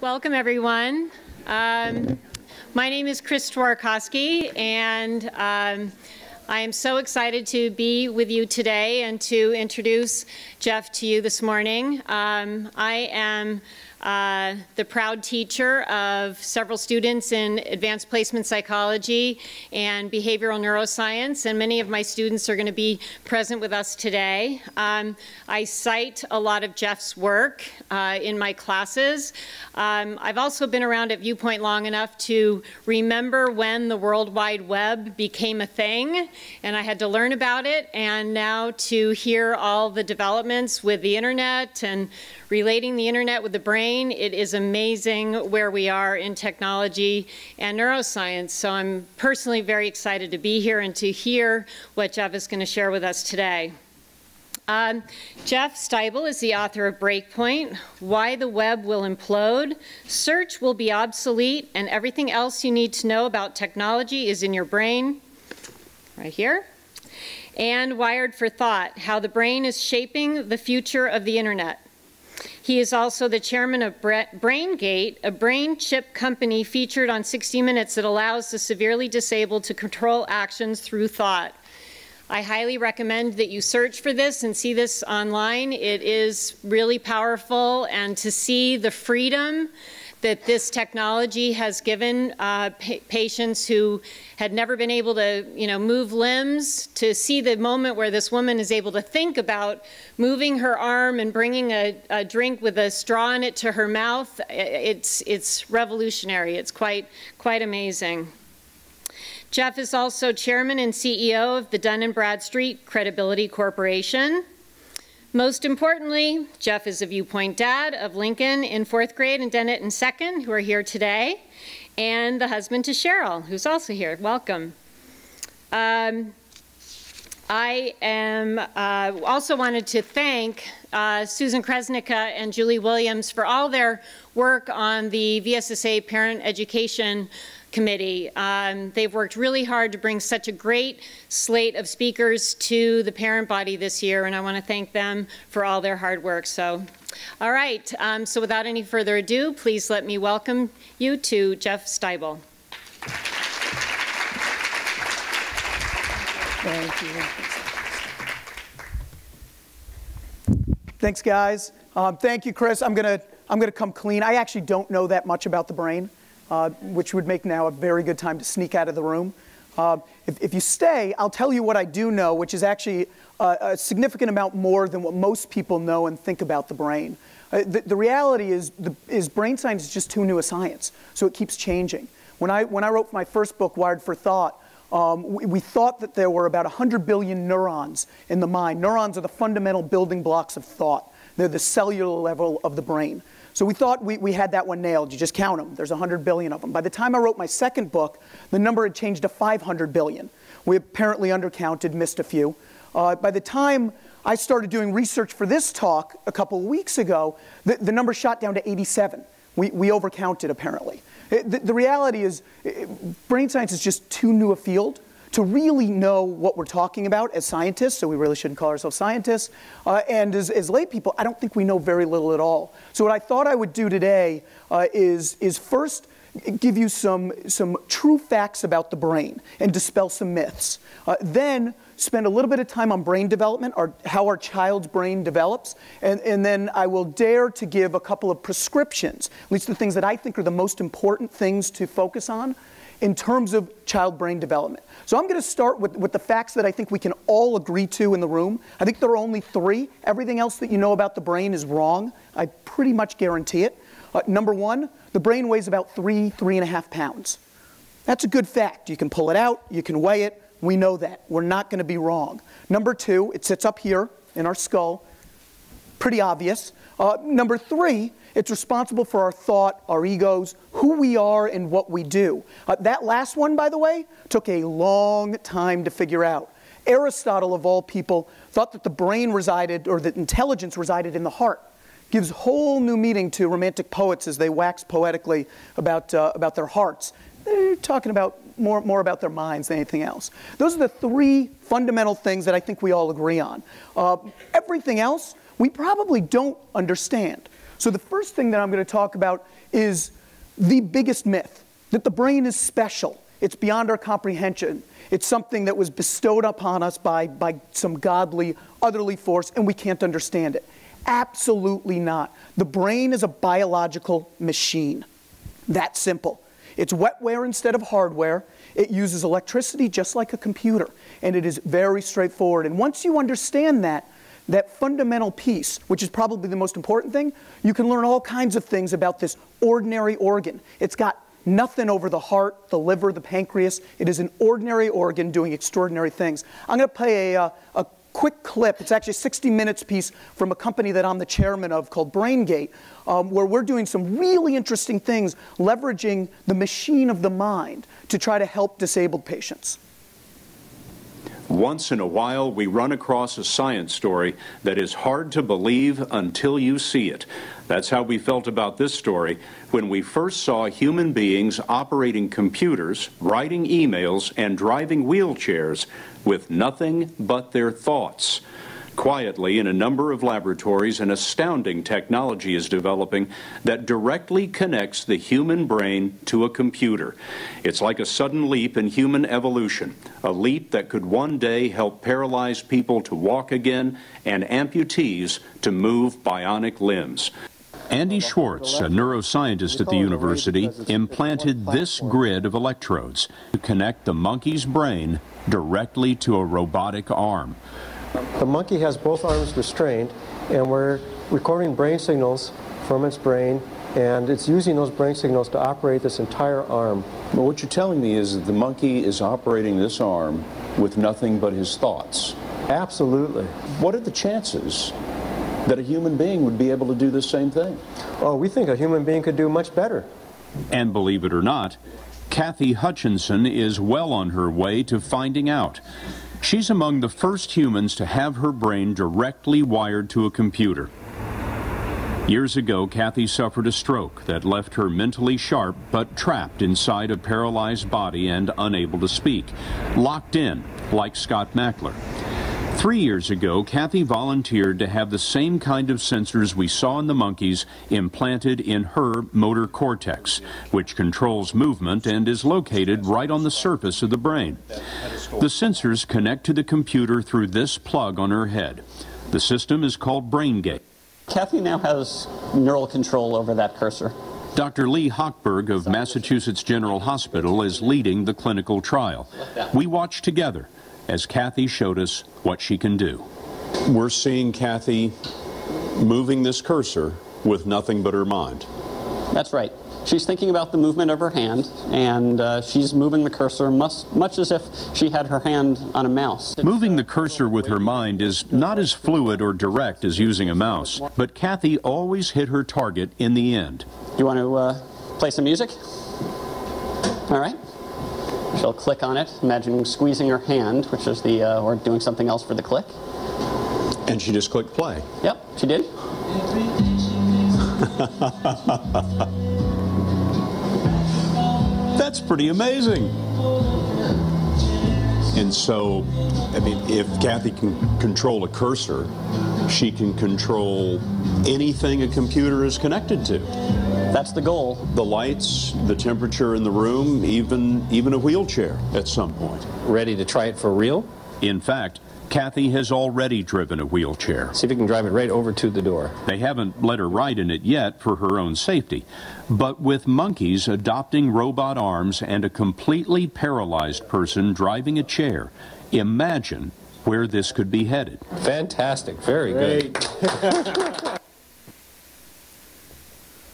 Welcome, everyone. Um, my name is Chris Twarkowski, and um, I am so excited to be with you today and to introduce Jeff to you this morning. Um, I am uh, the proud teacher of several students in advanced placement psychology and behavioral neuroscience, and many of my students are going to be present with us today. Um, I cite a lot of Jeff's work uh, in my classes. Um, I've also been around at Viewpoint long enough to remember when the World Wide Web became a thing, and I had to learn about it, and now to hear all the developments with the internet and relating the internet with the brain. It is amazing where we are in technology and neuroscience. So I'm personally very excited to be here and to hear what Jeff is going to share with us today. Um, Jeff Stibel is the author of Breakpoint, Why the Web Will Implode, Search Will Be Obsolete, and Everything Else You Need to Know About Technology is in Your Brain, right here. And Wired for Thought, How the Brain is Shaping the Future of the Internet. He is also the chairman of BrainGate, a brain chip company featured on 60 Minutes that allows the severely disabled to control actions through thought. I highly recommend that you search for this and see this online. It is really powerful, and to see the freedom that this technology has given uh, pa patients who had never been able to, you know, move limbs, to see the moment where this woman is able to think about moving her arm and bringing a, a drink with a straw in it to her mouth, it's, it's revolutionary. It's quite, quite amazing. Jeff is also chairman and CEO of the Dun & Bradstreet Credibility Corporation. Most importantly, Jeff is a viewpoint dad of Lincoln in fourth grade and Dennett in second, who are here today, and the husband to Cheryl, who's also here. Welcome. Um, I am uh, also wanted to thank uh, Susan Kresnicka and Julie Williams for all their work on the VSSA Parent Education Committee. Um, they've worked really hard to bring such a great slate of speakers to the parent body this year, and I want to thank them for all their hard work. So, all right, um, so without any further ado, please let me welcome you to Jeff Stibel. Thank you. Thanks, guys. Um, thank you, Chris. I'm gonna I'm gonna come clean. I actually don't know that much about the brain uh, which would make now a very good time to sneak out of the room. Uh, if, if, you stay, I'll tell you what I do know, which is actually a, a significant amount more than what most people know and think about the brain. Uh, the, the, reality is, the, is brain science is just too new a science, so it keeps changing. When I, when I wrote my first book, Wired for Thought, um, we, we, thought that there were about 100 billion neurons in the mind. Neurons are the fundamental building blocks of thought. They're the cellular level of the brain. So we thought we, we had that one nailed. You just count them. There's 100 billion of them. By the time I wrote my second book, the number had changed to 500 billion. We apparently undercounted, missed a few. Uh, by the time I started doing research for this talk a couple of weeks ago, the, the number shot down to 87. We, we overcounted, apparently. It, the, the, reality is, it, brain science is just too new a field to really know what we're talking about as scientists, so we really shouldn't call ourselves scientists, uh, and as, as lay people, I don't think we know very little at all. So what I thought I would do today uh, is, is first give you some, some true facts about the brain and dispel some myths. Uh, then spend a little bit of time on brain development, or how our child's brain develops, and, and then I will dare to give a couple of prescriptions, at least the things that I think are the most important things to focus on in terms of child brain development. So I'm going to start with, with the facts that I think we can all agree to in the room. I think there are only three. Everything else that you know about the brain is wrong. I pretty much guarantee it. Uh, number one, the brain weighs about three, three and a half pounds. That's a good fact. You can pull it out, you can weigh it. We know that. We're not going to be wrong. Number two, it sits up here in our skull. Pretty obvious. Uh, number three, it's responsible for our thought, our egos, who we are, and what we do. Uh, that last one, by the way, took a long time to figure out. Aristotle, of all people, thought that the brain resided, or that intelligence resided in the heart. Gives whole new meaning to romantic poets as they wax poetically about, uh, about their hearts. They're talking about more, more about their minds than anything else. Those are the three fundamental things that I think we all agree on. Uh, everything else, we probably don't understand. So the first thing that I'm going to talk about is the biggest myth, that the brain is special. It's beyond our comprehension. It's something that was bestowed upon us by, by some godly, otherly force, and we can't understand it. Absolutely not. The brain is a biological machine. That simple. It's wetware instead of hardware. It uses electricity just like a computer, and it is very straightforward. And once you understand that, that fundamental piece, which is probably the most important thing, you can learn all kinds of things about this ordinary organ. It's got nothing over the heart, the liver, the pancreas. It is an ordinary organ doing extraordinary things. I'm going to play a, uh, a quick clip. It's actually a 60 minutes piece from a company that I'm the chairman of called BrainGate, um, where we're doing some really interesting things leveraging the machine of the mind to try to help disabled patients. Once in a while, we run across a science story that is hard to believe until you see it. That's how we felt about this story when we first saw human beings operating computers, writing emails, and driving wheelchairs with nothing but their thoughts. Quietly, in a number of laboratories, an astounding technology is developing that directly connects the human brain to a computer. It's like a sudden leap in human evolution, a leap that could one day help paralyzed people to walk again and amputees to move bionic limbs. Andy Schwartz, a neuroscientist at the university, implanted this grid of electrodes to connect the monkey's brain directly to a robotic arm. The monkey has both arms restrained, and we're recording brain signals from its brain, and it's using those brain signals to operate this entire arm. But what you're telling me is that the monkey is operating this arm with nothing but his thoughts. Absolutely. What are the chances that a human being would be able to do the same thing? Oh, we think a human being could do much better. And believe it or not, Cathy Hutchinson is well on her way to finding out. She's among the first humans to have her brain directly wired to a computer. Years ago, Cathy suffered a stroke that left her mentally sharp but trapped inside a paralyzed body and unable to speak, locked in, like Scott Mackler. Three years ago, Cathy volunteered to have the same kind of sensors we saw in the monkeys implanted in her motor cortex, which controls movement and is located right on the surface of the brain. The sensors connect to the computer through this plug on her head. The system is called BrainGate. Cathy now has neural control over that cursor. Dr. Leigh Hochberg of Massachusetts General Hospital is leading the clinical trial. We watch together as Cathy showed us what she can do. We're seeing Cathy moving this cursor with nothing but her mind. That's right. She's thinking about the movement of her hand, and uh, she's moving the cursor much, much as if she had her hand on a mouse. Moving the cursor with her mind is not as fluid or direct as using a mouse, but Cathy always hit her target in the end. You want to uh, play some music? All right. She'll click on it, imagining squeezing her hand, which is the, uh, or doing something else for the click. And she just clicked play. Yep, she did. That's pretty amazing. And so, I mean, if Cathy can control a cursor, she can control anything a computer is connected to. That's the goal. The lights, the temperature in the room, even even a wheelchair at some point. Ready to try it for real? In fact, Cathy has already driven a wheelchair. See if you can drive it right over to the door. They haven't let her ride in it yet for her own safety. But with monkeys adopting robot arms and a completely paralyzed person driving a chair, imagine where this could be headed. Fantastic. Very Great. good.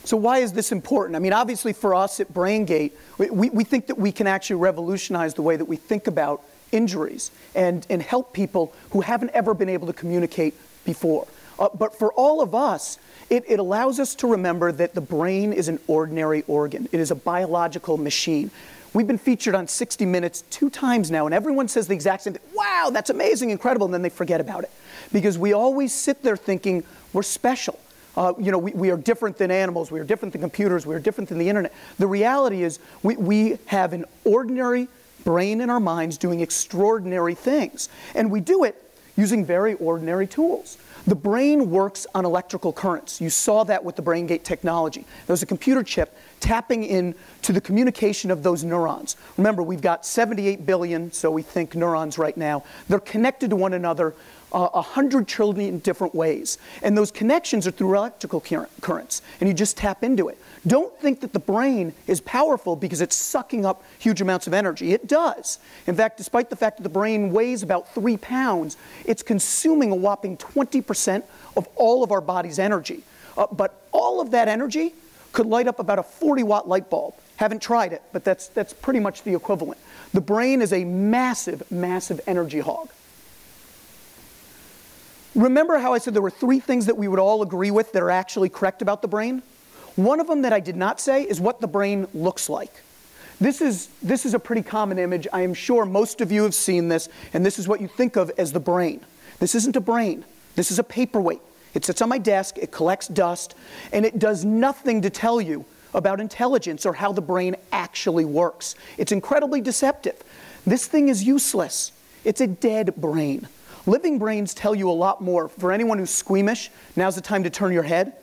So why is this important? I mean, obviously for us at BrainGate, we, we, think that we can actually revolutionize the way that we think about injuries and, and help people who haven't ever been able to communicate before. Uh, but for all of us, it, it allows us to remember that the brain is an ordinary organ. It is a biological machine. We've been featured on 60 Minutes two times now, and everyone says the exact same thing. Wow, that's amazing, incredible, and then they forget about it. Because we always sit there thinking we're special. Uh, you know, we, we are different than animals, we are different than computers, we are different than the internet. The reality is we, we have an ordinary brain in our minds doing extraordinary things. And we do it using very ordinary tools. The brain works on electrical currents. You saw that with the BrainGate technology. There's a computer chip tapping into the communication of those neurons. Remember, we've got 78 billion, so we think neurons right now. They're connected to one another uh, 100 trillion different ways. And those connections are through electrical currents, and you just tap into it. Don't think that the brain is powerful because it's sucking up huge amounts of energy. It does. In fact, despite the fact that the brain weighs about three pounds, it's consuming a whopping 20% of all of our body's energy. Uh, but all of that energy could light up about a 40 watt light bulb. Haven't tried it, but that's, that's pretty much the equivalent. The brain is a massive, massive energy hog. Remember how I said there were three things that we would all agree with that are actually correct about the brain? One of them that I did not say is what the brain looks like. This is, this is a pretty common image. I am sure most of you have seen this, and this is what you think of as the brain. This isn't a brain. This is a paperweight. It sits on my desk, it collects dust, and it does nothing to tell you about intelligence or how the brain actually works. It's incredibly deceptive. This thing is useless. It's a dead brain. Living brains tell you a lot more. For anyone who's squeamish, now's the time to turn your head.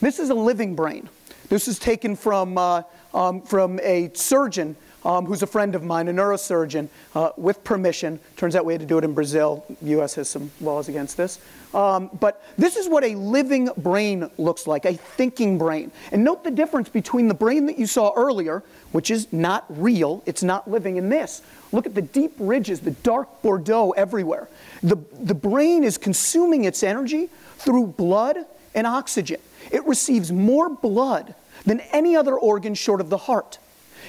This is a living brain. This is taken from, uh, um, from a surgeon um, who's a friend of mine, a neurosurgeon, uh, with permission. Turns out we had to do it in Brazil. The U.S. has some laws against this. Um, but this is what a living brain looks like, a thinking brain. And note the difference between the brain that you saw earlier, which is not real, it's not living, in this. Look at the deep ridges, the dark Bordeaux everywhere. The, the brain is consuming its energy through blood and oxygen. It receives more blood than any other organ short of the heart.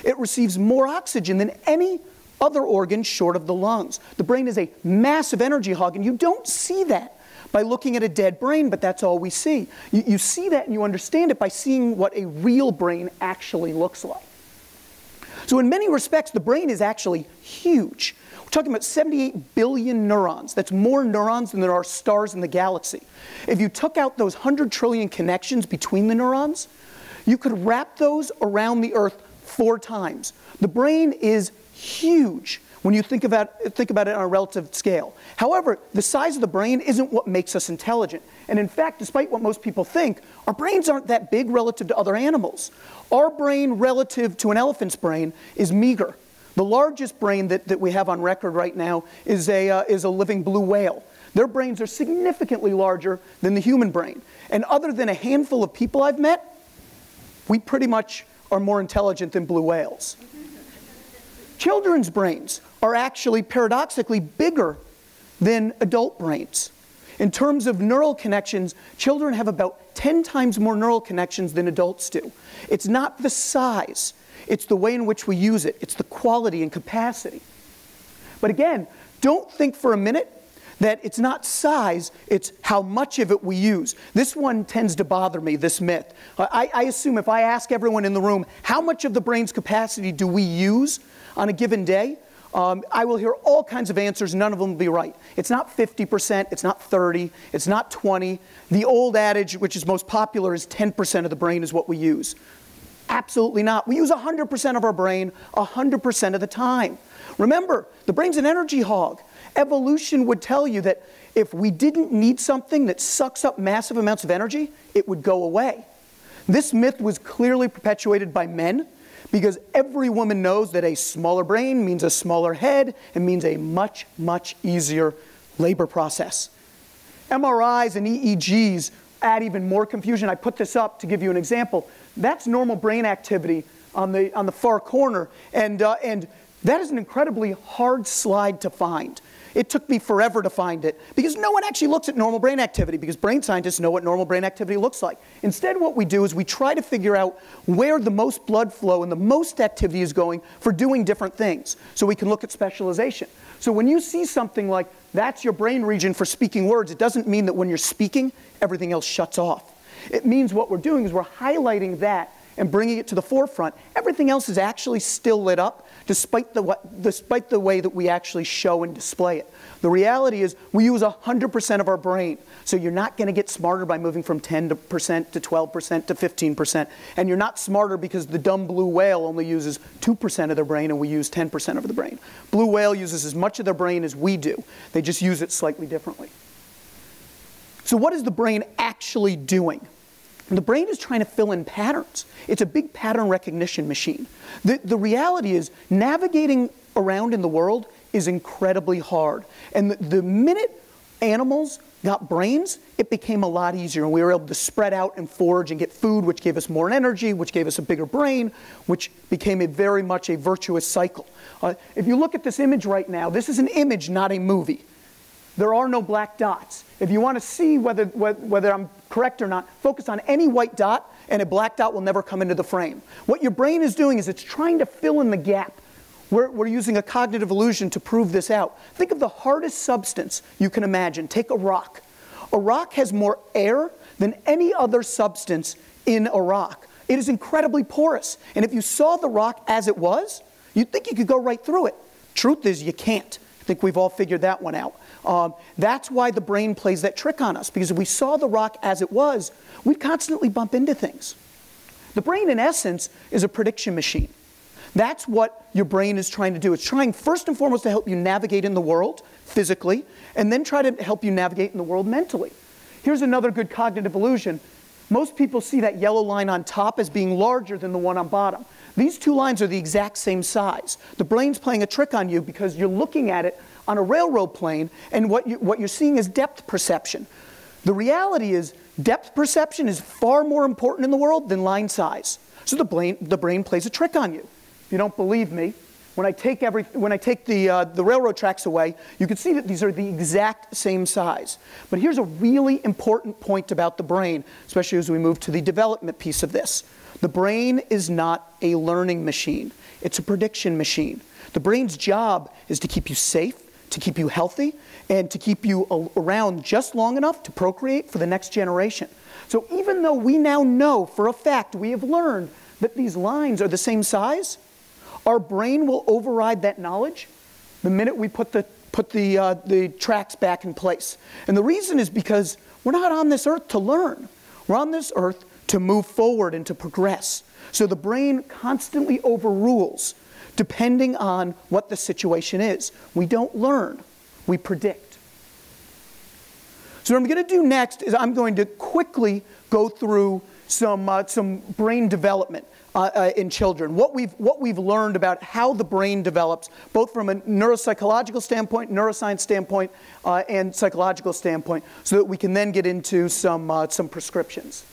It receives more oxygen than any other organ short of the lungs. The brain is a massive energy hog, and you don't see that by looking at a dead brain, but that's all we see. You, you see that and you understand it by seeing what a real brain actually looks like. So, in many respects, the brain is actually huge. We're talking about 78 billion neurons. That's more neurons than there are stars in the galaxy. If you took out those 100 trillion connections between the neurons, you could wrap those around the Earth four times. The brain is huge when you think about, think about it on a relative scale. However, the size of the brain isn't what makes us intelligent. And in fact, despite what most people think, our brains aren't that big relative to other animals. Our brain relative to an elephant's brain is meager. The largest brain that, that we have on record right now is a, uh, is a living blue whale. Their brains are significantly larger than the human brain. And other than a handful of people I've met, we pretty much are more intelligent than blue whales. Children's brains are actually paradoxically bigger than adult brains. In terms of neural connections, children have about 10 times more neural connections than adults do. It's not the size, it's the way in which we use it, it's the quality and capacity. But again, don't think for a minute that it's not size, it's how much of it we use. This one tends to bother me, this myth. I, I, assume if I ask everyone in the room, how much of the brain's capacity do we use on a given day? Um, I will hear all kinds of answers, none of them will be right. It's not 50%, it's not 30, it's not 20. The old adage, which is most popular, is 10% of the brain is what we use. Absolutely not. We use 100% of our brain 100% of the time. Remember, the brain's an energy hog. Evolution would tell you that if we didn't need something that sucks up massive amounts of energy, it would go away. This myth was clearly perpetuated by men because every woman knows that a smaller brain means a smaller head and means a much, much easier labor process. MRIs and EEGs add even more confusion. I put this up to give you an example. That's normal brain activity on the, on the far corner, and, uh, and that is an incredibly hard slide to find. It took me forever to find it because no one actually looks at normal brain activity because brain scientists know what normal brain activity looks like. Instead, what we do is we try to figure out where the most blood flow and the most activity is going for doing different things so we can look at specialization. So when you see something like that's your brain region for speaking words, it doesn't mean that when you're speaking, everything else shuts off. It means what we're doing is we're highlighting that and bringing it to the forefront. Everything else is actually still lit up despite the, despite the way that we actually show and display it. The reality is we use 100% of our brain. So you're not going to get smarter by moving from 10% to 12% to 15%. And you're not smarter because the dumb blue whale only uses 2% of their brain and we use 10% of the brain. Blue whale uses as much of their brain as we do. They just use it slightly differently. So, what is the brain actually doing? The brain is trying to fill in patterns. It's a big pattern recognition machine. The, the reality is, navigating around in the world is incredibly hard. And the, the minute animals got brains, it became a lot easier. And we were able to spread out and forage and get food, which gave us more energy, which gave us a bigger brain, which became a very much a virtuous cycle. Uh, if you look at this image right now, this is an image, not a movie. There are no black dots. If you want to see whether, whether I'm correct or not, focus on any white dot, and a black dot will never come into the frame. What your brain is doing is it's trying to fill in the gap. We're, we're using a cognitive illusion to prove this out. Think of the hardest substance you can imagine. Take a rock. A rock has more air than any other substance in a rock. It is incredibly porous. And if you saw the rock as it was, you'd think you could go right through it. Truth is, you can't. I think we've all figured that one out. Um, that's why the brain plays that trick on us, because if we saw the rock as it was, we'd constantly bump into things. The brain, in essence, is a prediction machine. That's what your brain is trying to do. It's trying, first and foremost, to help you navigate in the world physically, and then try to help you navigate in the world mentally. Here's another good cognitive illusion. Most people see that yellow line on top as being larger than the one on bottom. These two lines are the exact same size. The brain's playing a trick on you because you're looking at it on a railroad plane, and what, you, what you're seeing is depth perception. The reality is, depth perception is far more important in the world than line size. So the brain, the brain plays a trick on you. If you don't believe me, when I take, every, when I take the, uh, the railroad tracks away, you can see that these are the exact same size. But here's a really important point about the brain, especially as we move to the development piece of this. The brain is not a learning machine, it's a prediction machine. The brain's job is to keep you safe, to keep you healthy, and to keep you around just long enough to procreate for the next generation. So even though we now know for a fact, we have learned that these lines are the same size, our brain will override that knowledge the minute we put the, put the, uh, the tracks back in place. And the reason is because we're not on this earth to learn. We're on this earth to move forward and to progress. So the brain constantly overrules depending on what the situation is. We don't learn, we predict. So, what I'm going to do next is I'm going to quickly go through some, uh, some brain development. Uh, uh, in children, what we've, what we've learned about how the brain develops, both from a neuropsychological standpoint, neuroscience standpoint, uh, and psychological standpoint, so that we can then get into some, uh, some prescriptions.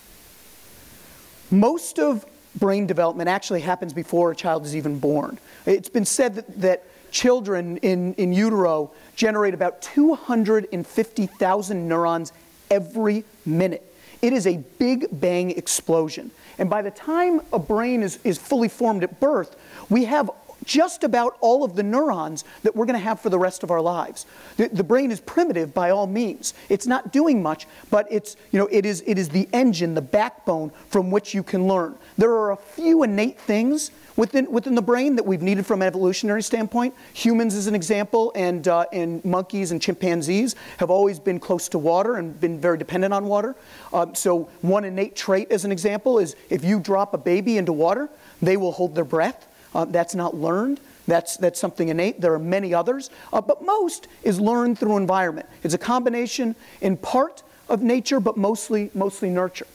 Most of brain development actually happens before a child is even born. It's been said that, that children in, in utero generate about 250,000 neurons every minute. It is a big bang explosion. And by the time a brain is, is fully formed at birth, we have just about all of the neurons that we're going to have for the rest of our lives. The, the, brain is primitive by all means. It's not doing much, but it's, you know, it, is, it is the engine, the backbone from which you can learn. There are a few innate things within, within the brain that we've needed from an evolutionary standpoint. Humans, as an example, and, uh, and monkeys and chimpanzees have always been close to water and been very dependent on water. Um, so, one innate trait, as an example, is if you drop a baby into water, they will hold their breath. Uh, that's not learned. That's, that's something innate. There are many others. Uh, but most is learned through environment. It's a combination in part of nature, but mostly, mostly nurture.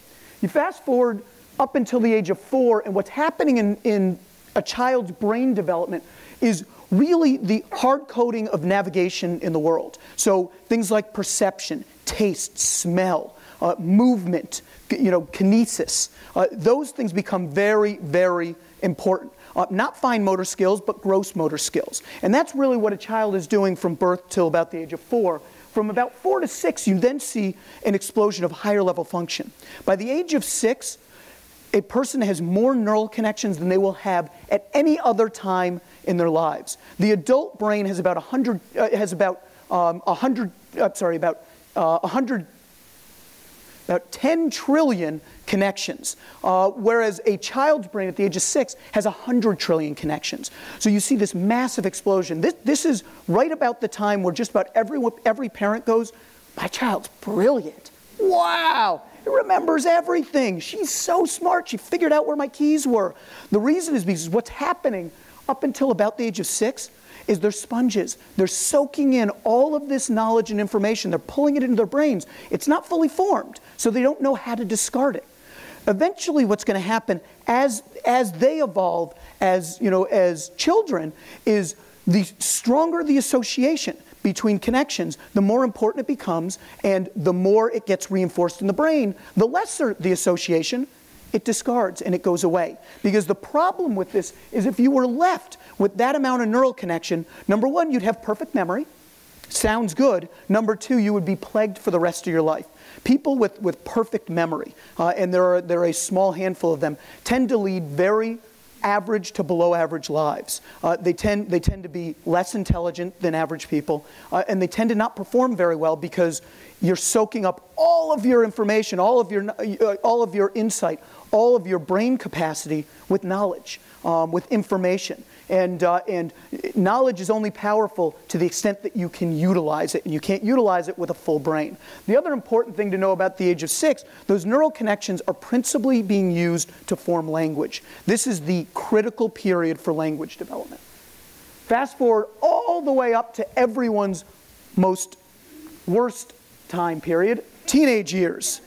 You fast forward up until the age of four, and what's happening in, in a child's brain development is really the hard coding of navigation in the world. So things like perception, taste, smell, uh, movement, you know, kinesis, uh, those things become very, very important. Uh, not fine motor skills, but gross motor skills. And that's really what a child is doing from birth till about the age of four. From about four to six, you then see an explosion of higher level function. By the age of six, a person has more neural connections than they will have at any other time in their lives. The adult brain has about 100, uh, has about um, 100, uh, sorry, about uh, 100 about 10 trillion connections, uh, whereas a child's brain at the age of six has 100 trillion connections. So you see this massive explosion. This, this is right about the time where just about every, every parent goes, My child's brilliant. Wow! It remembers everything. She's so smart. She figured out where my keys were. The reason is because what's happening up until about the age of six is they're sponges. They're soaking in all of this knowledge and information. They're pulling it into their brains. It's not fully formed, so they don't know how to discard it. Eventually, what's going to happen as, as they evolve as, you know, as children is the stronger the association between connections, the more important it becomes, and the more it gets reinforced in the brain, the lesser the association, it discards and it goes away. Because the problem with this is if you were left with that amount of neural connection, number one, you'd have perfect memory. Sounds good. Number two, you would be plagued for the rest of your life. People with, with perfect memory, uh, and there are, there are a small handful of them, tend to lead very average to below average lives. Uh, they, tend, they tend to be less intelligent than average people, uh, and they tend to not perform very well because you're soaking up all of your information, all of your, uh, all of your insight, all of your brain capacity with knowledge, um, with information. And, uh, and knowledge is only powerful to the extent that you can utilize it, and you can't utilize it with a full brain. The other important thing to know about the age of six, those neural connections are principally being used to form language. This is the critical period for language development. Fast forward all the way up to everyone's most worst time period, teenage years.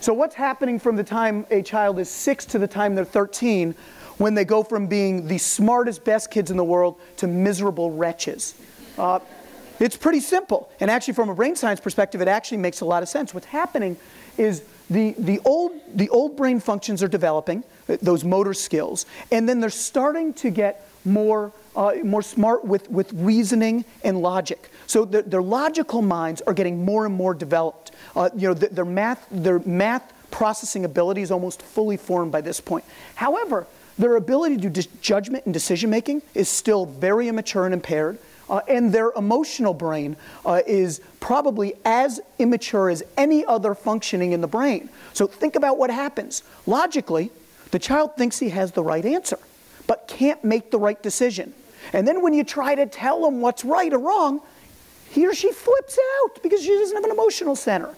So, what's happening from the time a child is six to the time they're 13 when they go from being the smartest, best kids in the world to miserable wretches? Uh, it's pretty simple. And actually, from a brain science perspective, it actually makes a lot of sense. What's happening is the, the, old, the old brain functions are developing, uh, those motor skills, and then they're starting to get more, uh, more smart with, with reasoning and logic. So their, their logical minds are getting more and more developed. Uh, you know, their math, their math processing ability is almost fully formed by this point. However, their ability to do judgment and decision making is still very immature and impaired. Uh, and their emotional brain uh, is probably as immature as any other functioning in the brain. So think about what happens. Logically, the child thinks he has the right answer, but can't make the right decision. And then when you try to tell him what's right or wrong, he or she flips out because she doesn't have an emotional center.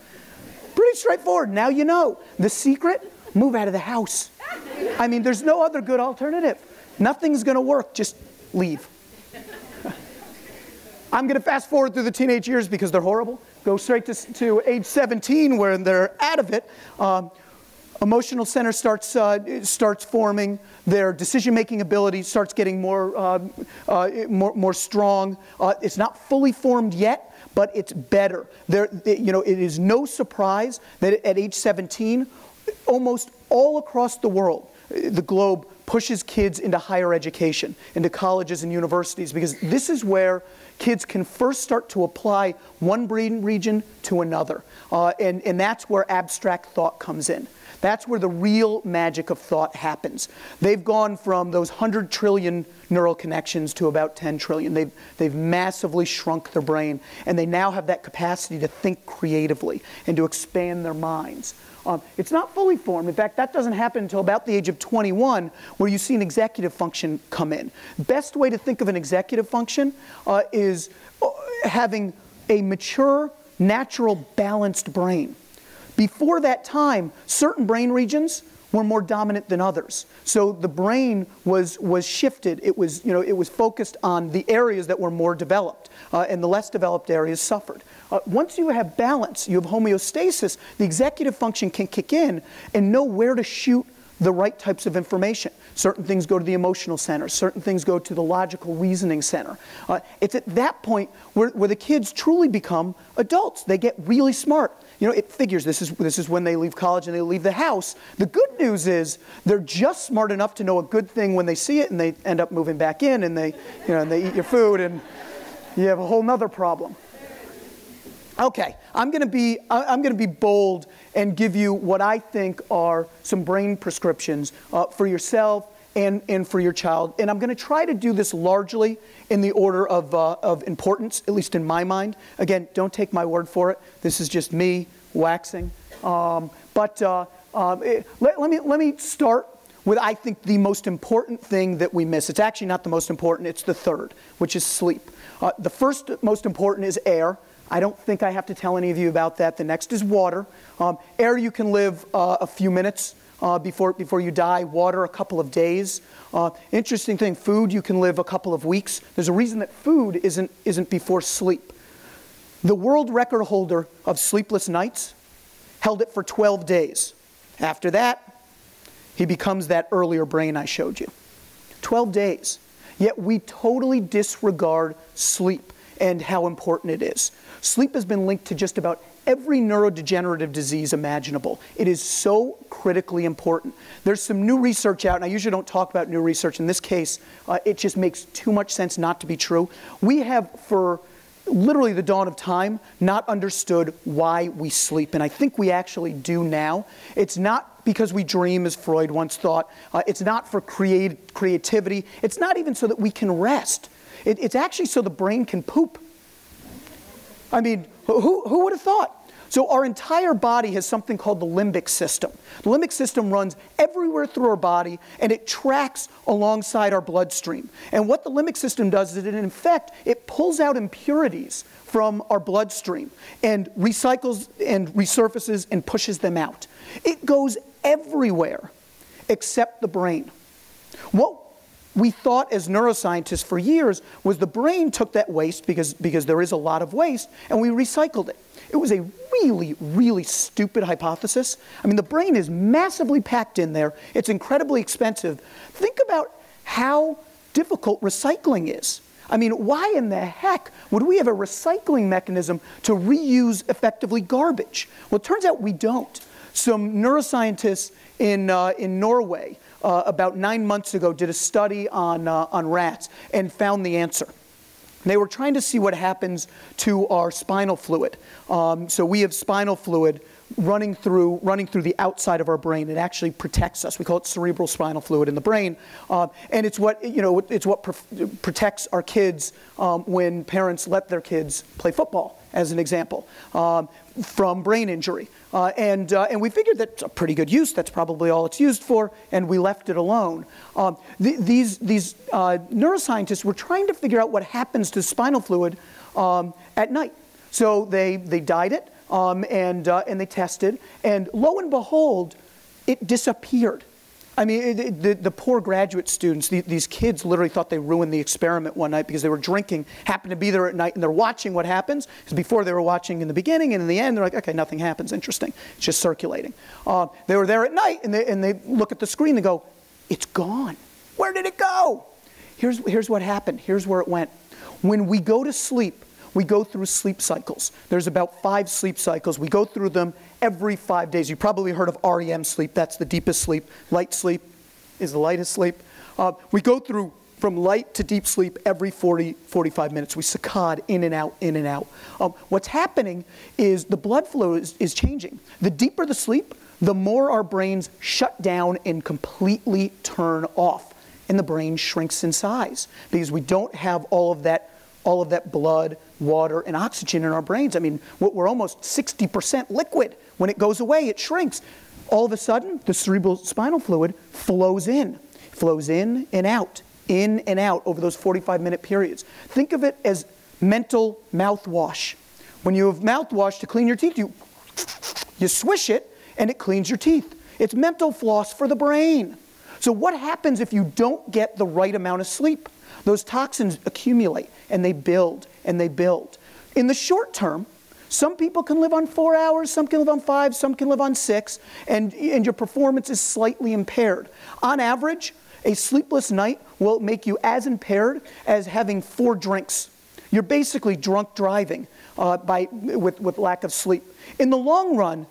Pretty straightforward. Now you know. The secret move out of the house. I mean, there's no other good alternative. Nothing's going to work. Just leave. I'm going to fast forward through the teenage years because they're horrible. Go straight to, to age 17 where they're out of it. Um, emotional center starts, uh, starts forming. Their decision-making ability starts getting more, uh, uh, more, more strong. Uh, it's not fully formed yet, but it's better. There, you know, it is no surprise that at age 17, almost all across the world, the globe pushes kids into higher education, into colleges and universities, because this is where kids can first start to apply one brain region to another. Uh, and, and that's where abstract thought comes in. That's where the real magic of thought happens. They've gone from those 100 trillion neural connections to about 10 trillion. They've, they've massively shrunk their brain, and they now have that capacity to think creatively and to expand their minds. Um, it's not fully formed. In fact, that doesn't happen until about the age of 21, where you see an executive function come in. Best way to think of an executive function uh, is uh, having a mature, natural, balanced brain. Before that time, certain brain regions were more dominant than others. So the brain was, was shifted. It was, you know, it was focused on the areas that were more developed, uh, and the less developed areas suffered. Uh, once you have balance, you have homeostasis, the executive function can kick in and know where to shoot the right types of information. Certain things go to the emotional center, certain things go to the logical reasoning center. Uh, it's at that point where, where the kids truly become adults. They get really smart. You know, it figures this is, this is when they leave college and they leave the house. The good news is they're just smart enough to know a good thing when they see it and they end up moving back in and they, you know, and they eat your food and you have a whole nother problem. Okay, I'm to be I'm to be bold and give you what I think are some brain prescriptions uh, for yourself and, and for your child. And I'm going to try to do this largely in the order of, uh, of importance, at least in my mind. Again, don't take my word for it. This is just me waxing. Um, but uh, um, it, let, let, me, let me start with, I think, the most important thing that we miss. It's actually not the most important, it's the third, which is sleep. Uh, the first most important is air. I don't think I have to tell any of you about that. The next is water. Um, air, you can live uh, a few minutes uh, before, before you die, water a couple of days. Uh, interesting thing, food you can live a couple of weeks. There's a reason that food isn't, isn't before sleep. The world record holder of sleepless nights held it for 12 days. After that, he becomes that earlier brain I showed you. 12 days. Yet we totally disregard sleep and how important it is. Sleep has been linked to just about every neurodegenerative disease imaginable. It is so critically important. There's some new research out, and I usually don't talk about new research. In this case, uh, it just makes too much sense not to be true. We have, for literally the dawn of time, not understood why we sleep. And I think we actually do now. It's not because we dream, as Freud once thought. Uh, it's not for create, creativity. It's not even so that we can rest. It, it's actually so the brain can poop. I mean, who, who would have thought? So our entire body has something called the limbic system. The limbic system runs everywhere through our body and it tracks alongside our bloodstream. And what the limbic system does is it, in effect, it pulls out impurities from our bloodstream and recycles and resurfaces and pushes them out. It goes everywhere except the brain. What we thought as neuroscientists for years was the brain took that waste because, because there is a lot of waste and we recycled it. It was a really, really stupid hypothesis. I mean, the brain is massively packed in there. It's incredibly expensive. Think about how difficult recycling is. I mean, why in the heck would we have a recycling mechanism to reuse effectively garbage? Well, it turns out we don't. Some neuroscientists in, uh, in Norway uh, about nine months ago did a study on, uh, on rats and found the answer. They were trying to see what happens to our spinal fluid. Um, so we have spinal fluid running through, running through the outside of our brain. It actually protects us. We call it cerebral spinal fluid in the brain. Uh, and it's what, you know, it's what pr- protects our kids um, when parents let their kids play football, as an example, um, from brain injury. Uh, and, uh, and we figured that's a pretty good use. That's probably all it's used for, and we left it alone. Um, th- these these uh, neuroscientists were trying to figure out what happens to spinal fluid um, at night. So they, they dyed it um, and, uh, and they tested, and lo and behold, it disappeared. I mean, the, the poor graduate students, the, these kids literally thought they ruined the experiment one night because they were drinking, happened to be there at night, and they're watching what happens. Because before they were watching in the beginning, and in the end, they're like, okay, nothing happens. Interesting. It's just circulating. Uh, they were there at night, and they, and they look at the screen they go, it's gone. Where did it go? Here's, here's what happened. Here's where it went. When we go to sleep, we go through sleep cycles. There's about five sleep cycles. We go through them every five days. You probably heard of REM sleep. That's the deepest sleep. Light sleep is the lightest sleep. Uh, we go through from light to deep sleep every 40, 45 minutes. We saccade in and out, in and out. Um, what's happening is the blood flow is, is changing. The deeper the sleep, the more our brains shut down and completely turn off. And the brain shrinks in size because we don't have all of that all of that blood, water, and oxygen in our brains. I mean, we're almost 60% liquid. When it goes away, it shrinks. All of a sudden, the cerebral spinal fluid flows in, flows in and out, in and out over those 45 minute periods. Think of it as mental mouthwash. When you have mouthwash to clean your teeth, you, you swish it and it cleans your teeth. It's mental floss for the brain. So, what happens if you don't get the right amount of sleep? Those toxins accumulate and they build and they build. In the short term, some people can live on four hours, some can live on five, some can live on six, and, and your performance is slightly impaired. On average, a sleepless night will make you as impaired as having four drinks. You're basically drunk driving uh, by, with, with lack of sleep. In the long run,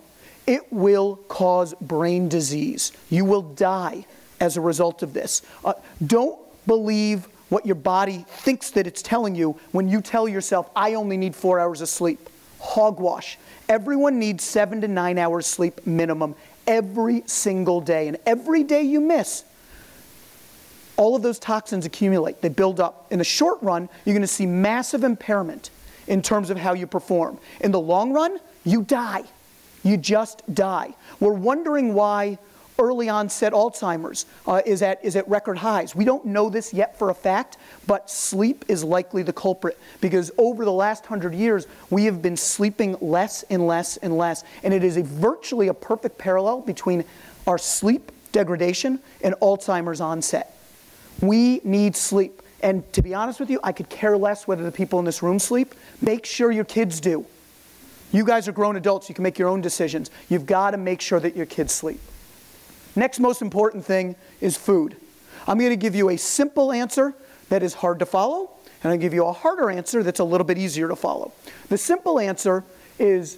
it will cause brain disease. You will die as a result of this. Uh, don't believe what your body thinks that it's telling you when you tell yourself, I only need four hours of sleep. Hogwash. Everyone needs seven to nine hours sleep minimum every single day. And every day you miss, all of those toxins accumulate, they build up. In the short run, you're going to see massive impairment in terms of how you perform. In the long run, you die. You just die. We're wondering why early onset Alzheimer's uh, is, at, is at record highs. We don't know this yet for a fact, but sleep is likely the culprit because over the last hundred years, we have been sleeping less and less and less. And it is a virtually a perfect parallel between our sleep degradation and Alzheimer's onset. We need sleep. And to be honest with you, I could care less whether the people in this room sleep. Make sure your kids do. You guys are grown adults, you can make your own decisions. You've got to make sure that your kids sleep. Next most important thing is food. I'm going to give you a simple answer that is hard to follow, and I'll give you a harder answer that's a little bit easier to follow. The simple answer is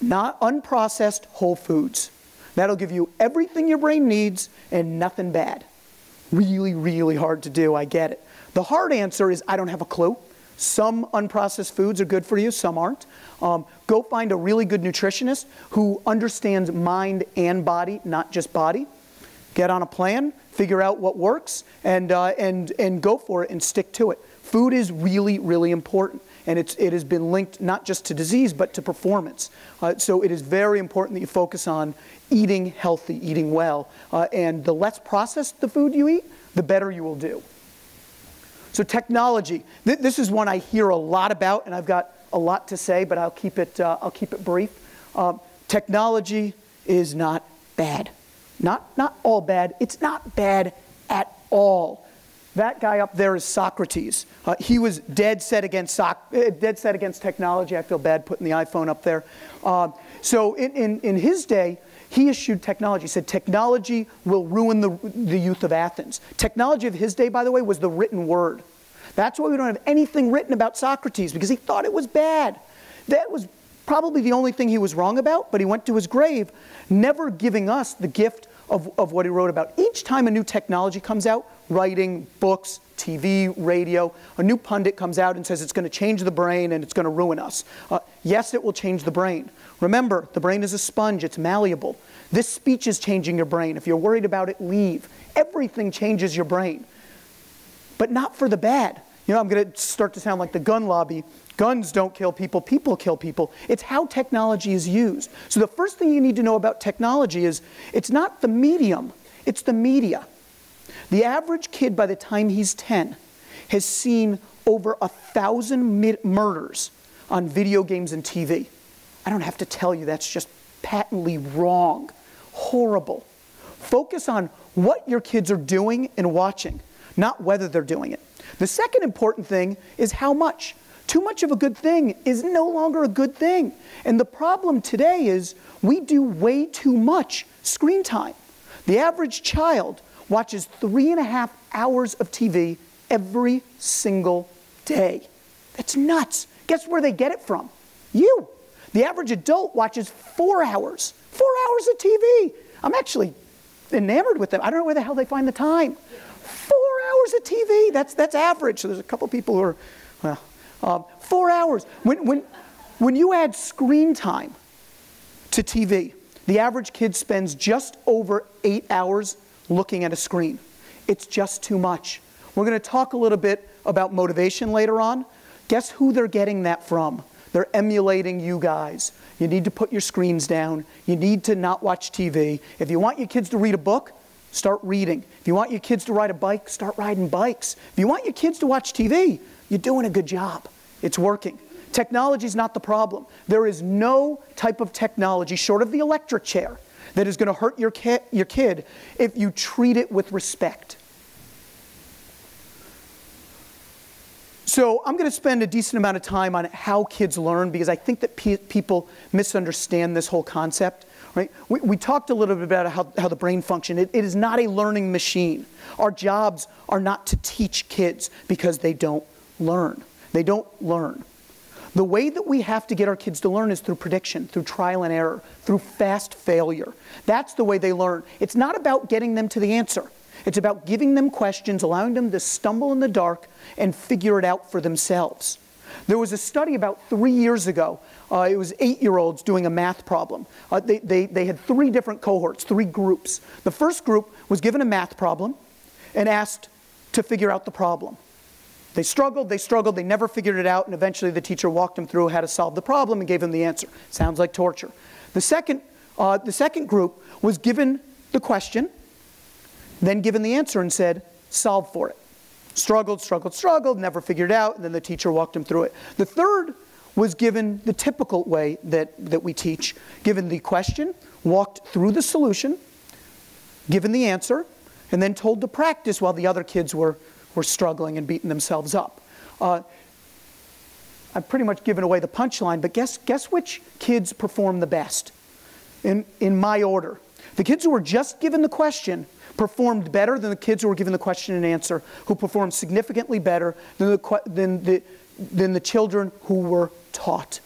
not unprocessed whole foods. That'll give you everything your brain needs and nothing bad. Really, really hard to do, I get it. The hard answer is I don't have a clue. Some unprocessed foods are good for you, some aren't. Um, go find a really good nutritionist who understands mind and body, not just body. Get on a plan, figure out what works, and, uh, and, and go for it and stick to it. Food is really, really important. And it's, it has been linked not just to disease, but to performance. Uh, so it is very important that you focus on eating healthy, eating well. Uh, and the less processed the food you eat, the better you will do. So technology, Th this is one I hear a lot about, and I've got a lot to say, but I'll keep it, uh, I'll keep it brief. Um, technology is not bad. Not, not all bad. It's not bad at all. That guy up there is Socrates. Uh, he was dead set against soc- uh, dead set against technology. I feel bad putting the iPhone up there. Uh, so in, in, in his day, he issued technology. He said technology will ruin the, the youth of Athens. Technology of his day, by the way, was the written word. That's why we don't have anything written about Socrates, because he thought it was bad. That was probably the only thing he was wrong about, but he went to his grave never giving us the gift of, of what he wrote about. Each time a new technology comes out, writing, books, TV, radio, a new pundit comes out and says it's going to change the brain and it's going to ruin us. Uh, yes, it will change the brain. Remember, the brain is a sponge, it's malleable. This speech is changing your brain. If you're worried about it, leave. Everything changes your brain, but not for the bad. You know, I'm going to start to sound like the gun lobby. Guns don't kill people, people kill people. It's how technology is used. So the first thing you need to know about technology is it's not the medium, it's the media. The average kid, by the time he's 10, has seen over a thousand murders on video games and TV. I don't have to tell you that's just patently wrong, horrible. Focus on what your kids are doing and watching, not whether they're doing it. The second important thing is how much. Too much of a good thing is no longer a good thing. And the problem today is we do way too much screen time. The average child watches three and a half hours of TV every single day. That's nuts. Guess where they get it from? You. The average adult watches four hours. Four hours of TV. I'm actually enamored with them. I don't know where the hell they find the time. Four hours of TV. That's, that's average. So there's a couple people who are, well, uh, four hours. When, when, when you add screen time to TV, the average kid spends just over eight hours looking at a screen. It's just too much. We're going to talk a little bit about motivation later on. Guess who they're getting that from? They're emulating you guys. You need to put your screens down. You need to not watch TV. If you want your kids to read a book, start reading. If you want your kids to ride a bike, start riding bikes. If you want your kids to watch TV, you're doing a good job. It's working. Technology is not the problem. There is no type of technology, short of the electric chair, that is going to hurt your, ki your kid if you treat it with respect. So I'm going to spend a decent amount of time on how kids learn because I think that pe people misunderstand this whole concept. Right? We, we, talked a little bit about how, how the brain functions. It, it is not a learning machine. Our jobs are not to teach kids because they don't learn. They don't learn. The way that we have to get our kids to learn is through prediction, through trial and error, through fast failure. That's the way they learn. It's not about getting them to the answer. It's about giving them questions, allowing them to stumble in the dark and figure it out for themselves. There was a study about three years ago. Uh, it was eight-year-olds doing a math problem. Uh, they, they, they had three different cohorts, three groups. The first group was given a math problem and asked to figure out the problem. They struggled, they struggled, they never figured it out, and eventually the teacher walked them through how to solve the problem and gave them the answer. Sounds like torture. The second, uh, the second group was given the question, then given the answer and said, solve for it. Struggled, struggled, struggled, never figured out, and then the teacher walked him through it. The third was given the typical way that, that we teach, given the question, walked through the solution, given the answer, and then told to practice while the other kids were, were struggling and beating themselves up. Uh, I've pretty much given away the punchline, but guess, guess which kids perform the best in, in my order? The kids who were just given the question performed better than the kids who were given the question and answer, who performed significantly better than the, than the, than the children who were taught.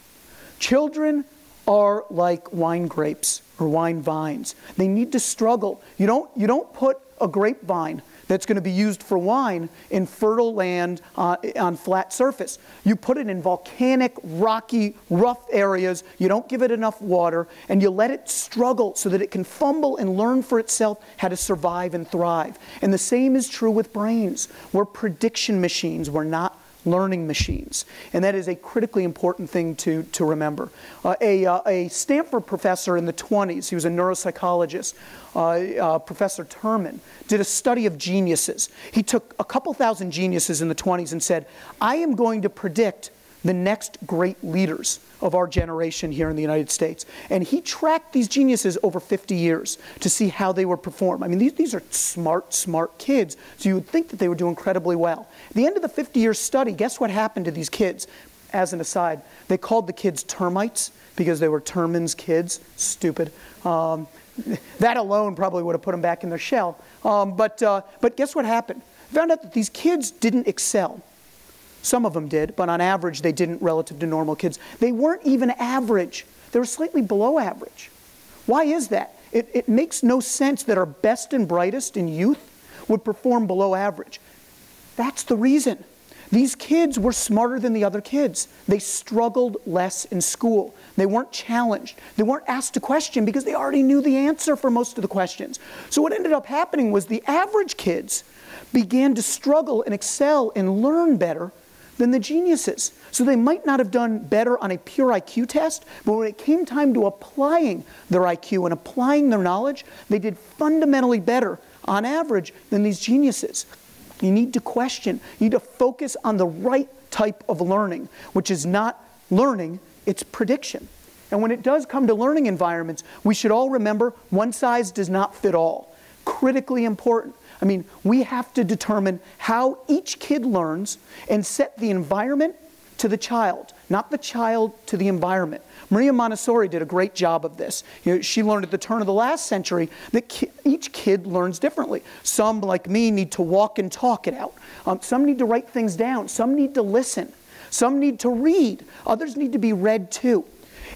Children are like wine grapes or wine vines. They need to struggle. You don't, you don't put a grapevine that's going to be used for wine in fertile land uh, on flat surface. You put it in volcanic, rocky, rough areas, you don't give it enough water, and you let it struggle so that it can fumble and learn for itself how to survive and thrive. And the same is true with brains. We're prediction machines, we're not learning machines. And that is a critically important thing to, to remember. Uh, a, uh, a Stanford professor in the 20s, he was a neuropsychologist, uh, uh, Professor Terman, did a study of geniuses. He took a couple thousand geniuses in the 20s and said, I am going to predict the next great leaders of our generation here in the United States. And he tracked these geniuses over 50 years to see how they would perform. I mean, these, these are smart, smart kids, so you would think that they would do incredibly well. At the end of the 50 year study, guess what happened to these kids? As an aside, they called the kids termites because they were Terman's kids. Stupid. Um, that alone probably would have put them back in their shell. Um, but, uh, but guess what happened? Found out that these kids didn't excel. Some of them did, but on average, they didn't relative to normal kids. They weren't even average, they were slightly below average. Why is that? It, it makes no sense that our best and brightest in youth would perform below average. That's the reason. These kids were smarter than the other kids. They struggled less in school. They weren't challenged. They weren't asked a question because they already knew the answer for most of the questions. So, what ended up happening was the average kids began to struggle and excel and learn better than the geniuses. So they might not have done better on a pure IQ test, but when it came time to applying their IQ and applying their knowledge, they did fundamentally better on average than these geniuses. You need to question, you need to focus on the right type of learning, which is not learning, it's prediction. And when it does come to learning environments, we should all remember one size does not fit all. Critically important. I mean, we have to determine how each kid learns and set the environment to the child, not the child to the environment. Maria Montessori did a great job of this. You know, she learned at the turn of the last century that ki each kid learns differently. Some, like me, need to walk and talk it out. Um, some need to write things down. Some need to listen. Some need to read. Others need to be read too.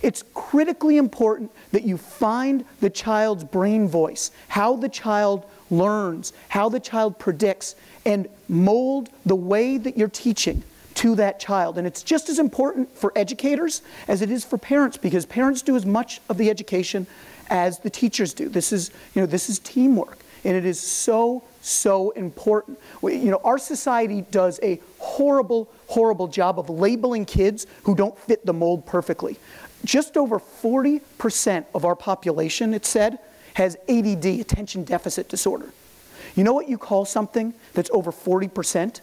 It's critically important that you find the child's brain voice, how the child learns, how the child predicts, and mold the way that you're teaching to that child. And it's just as important for educators as it is for parents because parents do as much of the education as the teachers do. This is, you know, this is teamwork. And it is so, so important. We, you know, our society does a horrible, horrible job of labeling kids who don't fit the mold perfectly. Just over 40% of our population, it said, has ADD, attention deficit disorder. You know what you call something that's over 40%?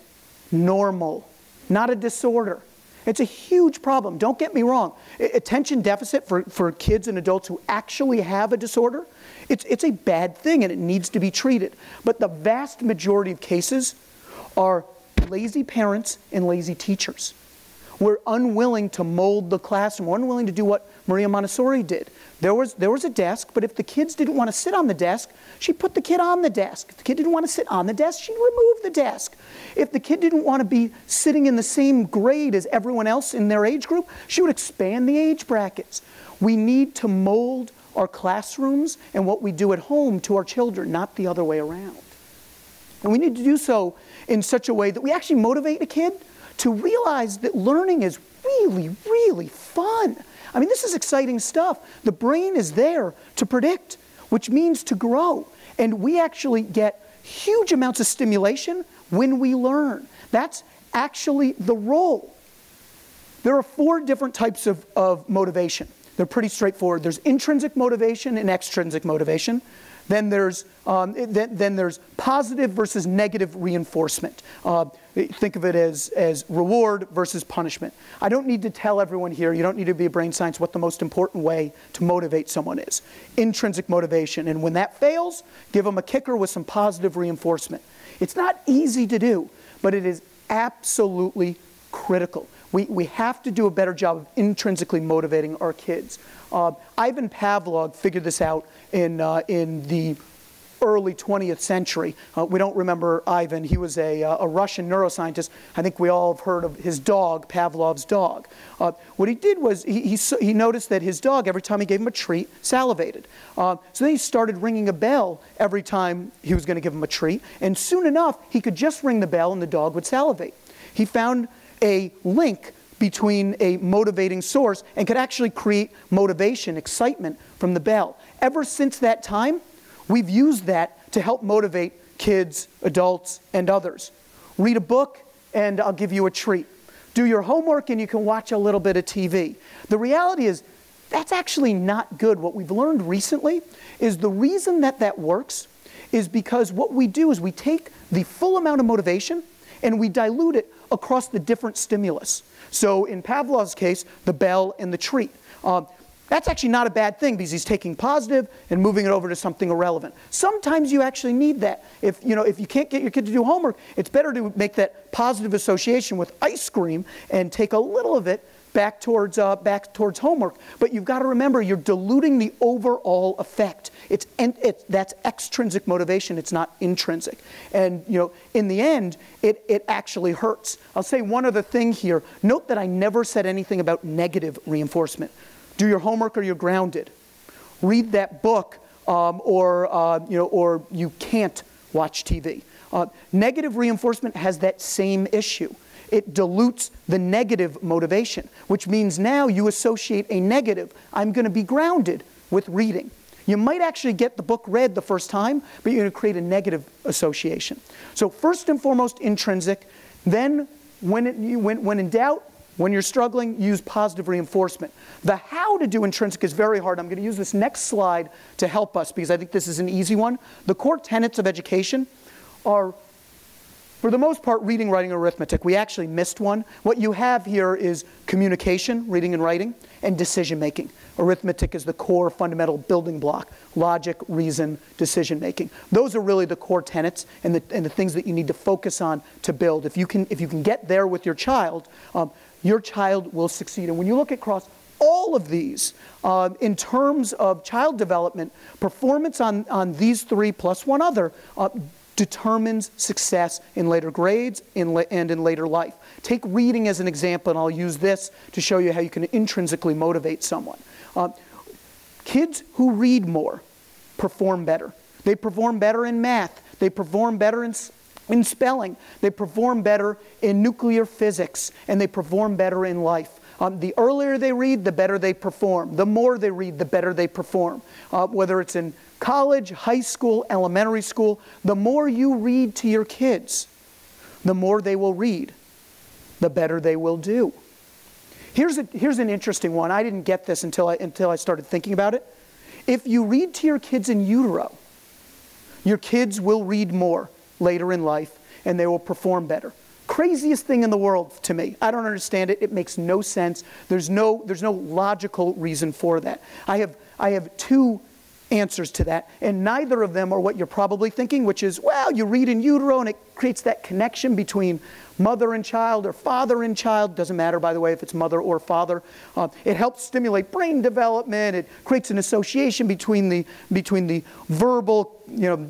Normal, not a disorder. It's a huge problem. Don't get me wrong. Attention deficit for, for kids and adults who actually have a disorder, it's, it's a bad thing and it needs to be treated. But the vast majority of cases are lazy parents and lazy teachers. We're unwilling to mold the classroom. We're unwilling to do what Maria Montessori did. There was, there was a desk, but if the kids didn't want to sit on the desk, she put the kid on the desk. If the kid didn't want to sit on the desk, she removed the desk. If the kid didn't want to be sitting in the same grade as everyone else in their age group, she would expand the age brackets. We need to mold our classrooms and what we do at home to our children, not the other way around. And we need to do so in such a way that we actually motivate a kid to realize that learning is really, really fun. I mean, this is exciting stuff. The brain is there to predict, which means to grow. And we actually get huge amounts of stimulation when we learn. That's actually the role. There are four different types of, of motivation. They're pretty straightforward. There's intrinsic motivation and extrinsic motivation. Then there's, um, then, then there's positive versus negative reinforcement. Uh, think of it as, as reward versus punishment. I don't need to tell everyone here, you don't need to be a brain science, what the most important way to motivate someone is. Intrinsic motivation. And when that fails, give them a kicker with some positive reinforcement. It's not easy to do, but it is absolutely critical. We, we have to do a better job of intrinsically motivating our kids. Uh, Ivan Pavlov figured this out in, uh, in the early 20th century. Uh, we don't remember Ivan. He was a, uh, a, Russian neuroscientist. I think we all have heard of his dog, Pavlov's dog. Uh, what he did was he, he, he, noticed that his dog, every time he gave him a treat, salivated. Uh, so then he started ringing a bell every time he was going to give him a treat. And soon enough, he could just ring the bell and the dog would salivate. He found a link between a motivating source and could actually create motivation, excitement from the bell. Ever since that time, we've used that to help motivate kids, adults, and others. Read a book, and I'll give you a treat. Do your homework, and you can watch a little bit of TV. The reality is, that's actually not good. What we've learned recently is the reason that that works is because what we do is we take the full amount of motivation and we dilute it across the different stimulus. So in Pavlov's case, the bell and the treat. Um, that's actually not a bad thing because he's taking positive and moving it over to something irrelevant. Sometimes you actually need that. If you know if you can't get your kid to do homework, it's better to make that positive association with ice cream and take a little of it back towards, uh, back towards homework. But you've got to remember you're diluting the overall effect. It's, it's, that's extrinsic motivation, it's not intrinsic. And you know, in the end, it, it actually hurts. I'll say one other thing here. Note that I never said anything about negative reinforcement. Do your homework or you're grounded. Read that book um, or, uh, you know, or you can't watch TV. Uh, negative reinforcement has that same issue it dilutes the negative motivation, which means now you associate a negative, I'm going to be grounded, with reading. You might actually get the book read the first time, but you're going to create a negative association. So, first and foremost, intrinsic. Then, when, it, when, when in doubt, when you're struggling, use positive reinforcement. The how to do intrinsic is very hard. I'm going to use this next slide to help us because I think this is an easy one. The core tenets of education are for the most part, reading, writing, arithmetic. We actually missed one. What you have here is communication, reading and writing, and decision making. Arithmetic is the core fundamental building block logic, reason, decision making. Those are really the core tenets and the, and the things that you need to focus on to build. If you can, if you can get there with your child, um, your child will succeed. And when you look across all of these, uh, in terms of child development, performance on, on these three plus one other uh, determines success in later grades and in later life. Take reading as an example, and I'll use this to show you how you can intrinsically motivate someone. Uh, kids who read more perform better. They perform better in math. They perform better in, in spelling. They perform better in nuclear physics. And they perform better in life. Um, the earlier they read, the better they perform. The more they read, the better they perform. Uh, whether it's in college, high school, elementary school, the more you read to your kids, the more they will read, the better they will do. Here's, a, here's an interesting one. I didn't get this until I, until I started thinking about it. If you read to your kids in utero, your kids will read more later in life and they will perform better. Craziest thing in the world to me. I don't understand it. It makes no sense. There's no, there's no logical reason for that. I have, I have two answers to that. And neither of them are what you're probably thinking, which is, well, you read in utero and it creates that connection between mother and child or father and child. Doesn't matter, by the way, if it's mother or father. Uh, it helps stimulate brain development. It creates an association between the, between the verbal, you know,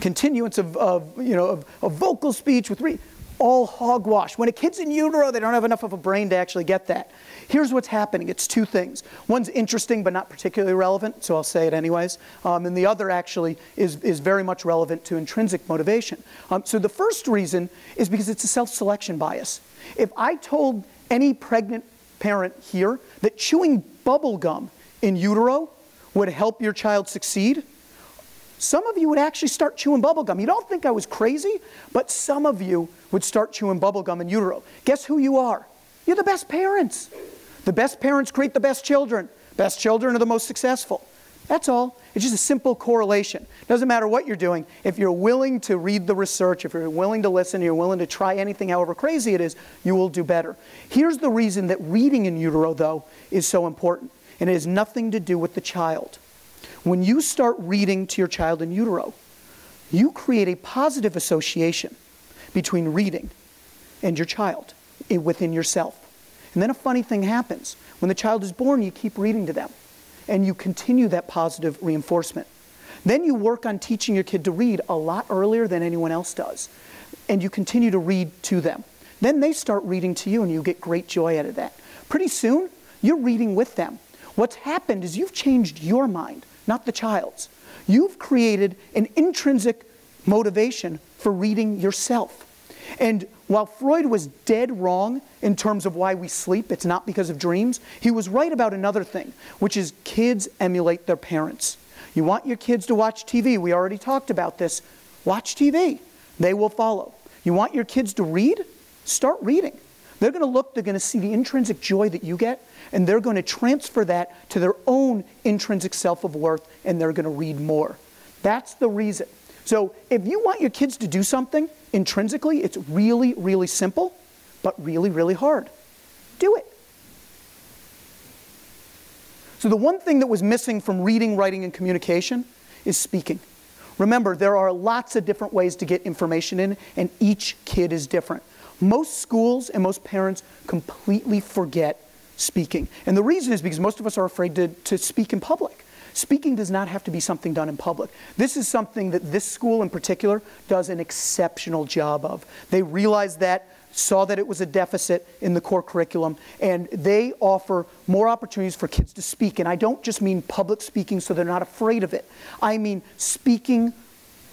continuance of, of you know, of, of vocal speech with re- all hogwash. When a kid's in utero, they don't have enough of a brain to actually get that. Here's what's happening it's two things. One's interesting but not particularly relevant, so I'll say it anyways. Um, and the other actually is, is very much relevant to intrinsic motivation. Um, so the first reason is because it's a self selection bias. If I told any pregnant parent here that chewing bubble gum in utero would help your child succeed, some of you would actually start chewing bubble gum. You don't think I was crazy, but some of you would start chewing bubble gum in utero. Guess who you are? You're the best parents. The best parents create the best children. Best children are the most successful. That's all. It's just a simple correlation. Doesn't matter what you're doing. If you're willing to read the research, if you're willing to listen, you're willing to try anything, however crazy it is, you will do better. Here's the reason that reading in utero, though, is so important, and it has nothing to do with the child. When you start reading to your child in utero, you create a positive association between reading and your child eh, within yourself. And then a funny thing happens. When the child is born, you keep reading to them and you continue that positive reinforcement. Then you work on teaching your kid to read a lot earlier than anyone else does. And you continue to read to them. Then they start reading to you and you get great joy out of that. Pretty soon, you're reading with them. What's happened is you've changed your mind, not the child's. You've created an intrinsic motivation for reading yourself. And while Freud was dead wrong in terms of why we sleep, it's not because of dreams, he was right about another thing, which is kids emulate their parents. You want your kids to watch TV, we already talked about this. Watch TV, they will follow. You want your kids to read? Start reading. They're going to look, they're going to see the intrinsic joy that you get, and they're going to transfer that to their own intrinsic self of worth, and they're going to read more. That's the reason. So if you want your kids to do something, intrinsically, it's really, really simple, but really, really hard. Do it. So, the one thing that was missing from reading, writing, and communication is speaking. Remember, there are lots of different ways to get information in, and each kid is different. Most schools and most parents completely forget speaking. And the reason is because most of us are afraid to, to speak in public. Speaking does not have to be something done in public. This is something that this school in particular does an exceptional job of. They realized that, saw that it was a deficit in the core curriculum, and they offer more opportunities for kids to speak. And I don't just mean public speaking so they're not afraid of it, I mean speaking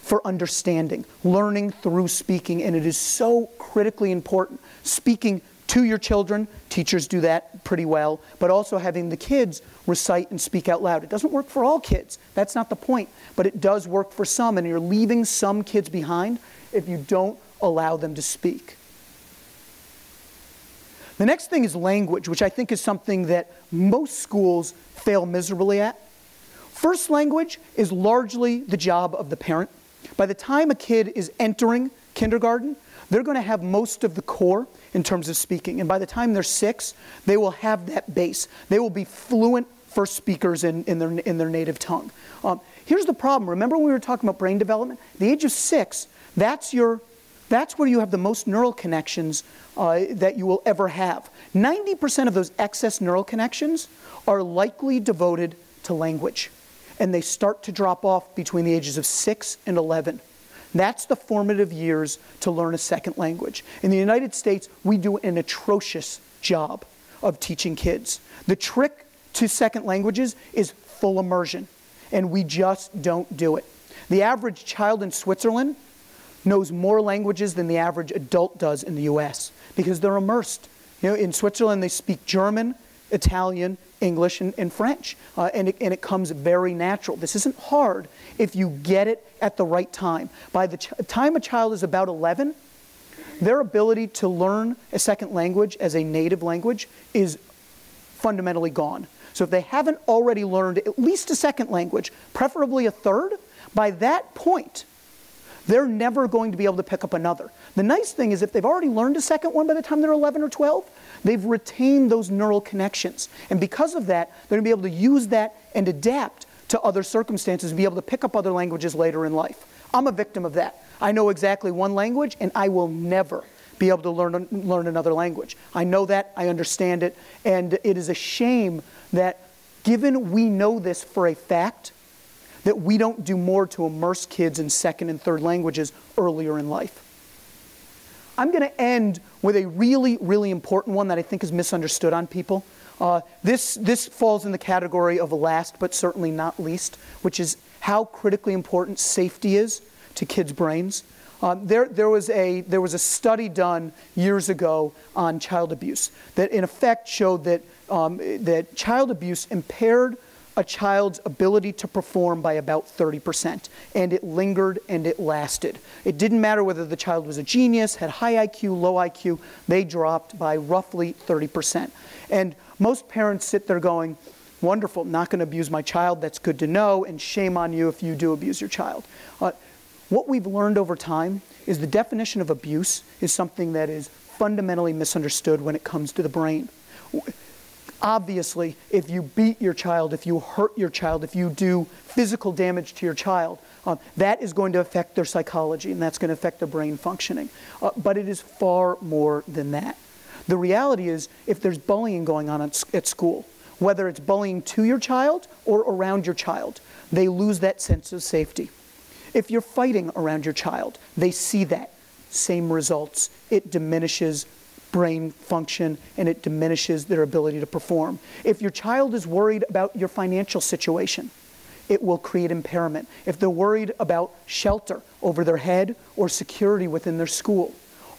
for understanding, learning through speaking, and it is so critically important. Speaking to your children. Teachers do that pretty well, but also having the kids recite and speak out loud. It doesn't work for all kids. That's not the point, but it does work for some, and you're leaving some kids behind if you don't allow them to speak. The next thing is language, which I think is something that most schools fail miserably at. First language is largely the job of the parent. By the time a kid is entering kindergarten, they're going to have most of the core in terms of speaking. And by the time they're six, they will have that base. They will be fluent first speakers in, in, their, in their native tongue. Um, here's the problem. Remember when we were talking about brain development? the age of six, that's, your, that's where you have the most neural connections uh, that you will ever have. 90% of those excess neural connections are likely devoted to language. And they start to drop off between the ages of 6 and 11. That's the formative years to learn a second language. In the United States, we do an atrocious job of teaching kids. The trick to second languages is full immersion, and we just don't do it. The average child in Switzerland knows more languages than the average adult does in the US because they're immersed. You know, in Switzerland, they speak German, Italian, English, and, and French, uh, and, it, and it comes very natural. This isn't hard if you get it at the right time. By the time a child is about 11, their ability to learn a second language as a native language is fundamentally gone. So if they haven't already learned at least a second language, preferably a third, by that point, they're never going to be able to pick up another. The nice thing is if they've already learned a second one by the time they're 11 or 12, they've retained those neural connections. And because of that, they're going to be able to use that and adapt to other circumstances and be able to pick up other languages later in life. I'm a victim of that. I know exactly one language and I will never be able to learn, learn another language. I know that, I understand it, and it is a shame that given we know this for a fact, that we don't do more to immerse kids in second and third languages earlier in life. I'm going to end with a really, really important one that I think is misunderstood on people. Uh, this, this falls in the category of last but certainly not least, which is how critically important safety is to kids' brains. Um, there, there, was a, there was a study done years ago on child abuse that, in effect, showed that, um, that child abuse impaired a child's ability to perform by about 30%. And it lingered and it lasted. It didn't matter whether the child was a genius, had high IQ, low IQ, they dropped by roughly 30%. And most parents sit there going, Wonderful. Not going to abuse my child. That's good to know. And shame on you if you do abuse your child. Uh, what we've learned over time is the definition of abuse is something that is fundamentally misunderstood when it comes to the brain. Obviously, if you beat your child, if you hurt your child, if you do physical damage to your child, uh, that is going to affect their psychology and that's going to affect their brain functioning. Uh, but it is far more than that. The reality is, if there's bullying going on at, at school, whether it's bullying to your child or around your child, they lose that sense of safety. If you're fighting around your child, they see that. Same results. It diminishes brain function and it diminishes their ability to perform. If your child is worried about your financial situation, it will create impairment. If they're worried about shelter over their head or security within their school,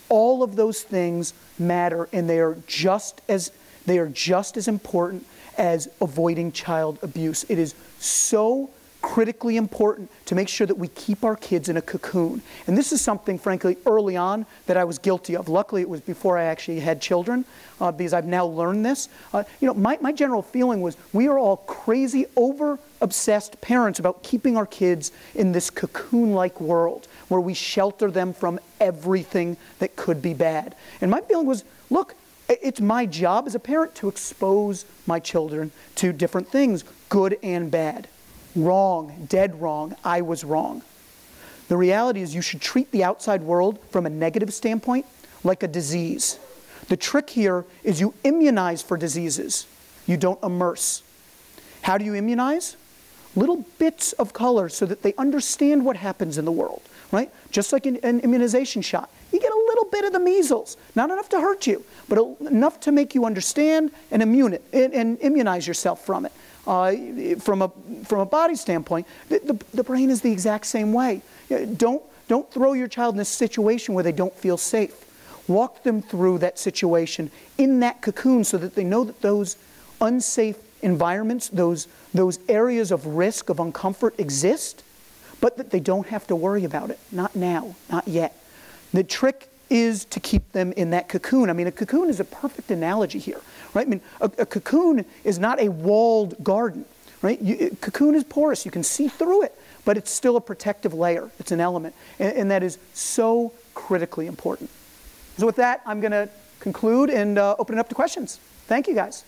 all of those things matter and they are just as they are just as important as avoiding child abuse. It is so critically important to make sure that we keep our kids in a cocoon. And this is something, frankly, early on that I was guilty of. Luckily, it was before I actually had children, uh, because I've now learned this. Uh, you know, my, my general feeling was we are all crazy, over obsessed parents about keeping our kids in this cocoon like world where we shelter them from everything that could be bad. And my feeling was look, it's my job as a parent to expose my children to different things, good and bad. Wrong, dead wrong, I was wrong. The reality is you should treat the outside world from a negative standpoint like a disease. The trick here is you immunize for diseases. You don't immerse. How do you immunize? Little bits of color so that they understand what happens in the world, right? Just like an, an immunization shot. You get a little bit of the measles, not enough to hurt you, but enough to make you understand and, immune it, and, and immunize yourself from it uh, from, a, from a body standpoint, the, the, the, brain is the exact same way. Don't, don't throw your child in a situation where they don't feel safe. Walk them through that situation in that cocoon so that they know that those unsafe environments, those, those areas of risk, of uncomfort exist, but that they don't have to worry about it. Not now, not yet. The trick is to keep them in that cocoon. I mean, a cocoon is a perfect analogy here right? I mean, a, a cocoon is not a walled garden, right? You, cocoon is porous. You can see through it, but it's still a protective layer. It's an element, and, and that is so critically important. So with that, I'm going to conclude and uh, open it up to questions. Thank you, guys.